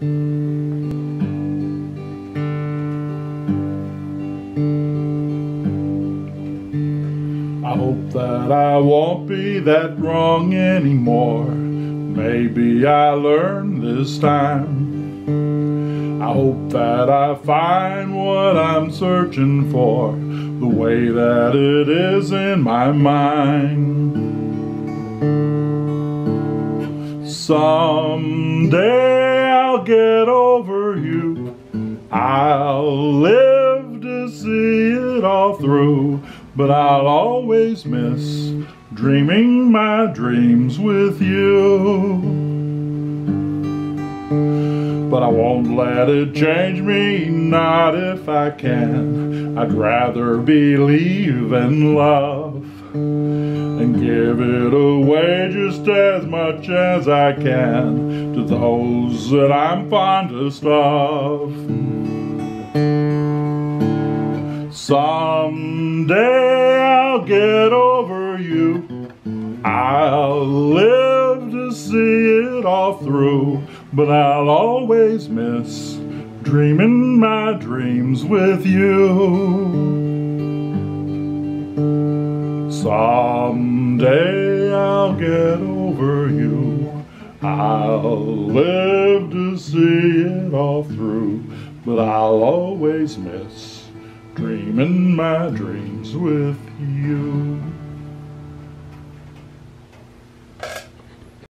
I hope that I won't be that wrong anymore. Maybe I learn this time. I hope that I find what I'm searching for the way that it is in my mind. Someday I'll get over you. I'll live to see it all through, but I'll always miss dreaming my dreams with you. But I won't let it change me, not if I can. I'd rather believe in love and give it away just as much as I can to those that I'm fondest of. Someday I'll get over you. I'll live to see it all through, but I'll always miss dreaming my dreams with you. Someday I'll get over you. I'll live to see it all through, but I'll always miss dreaming my dreams with you.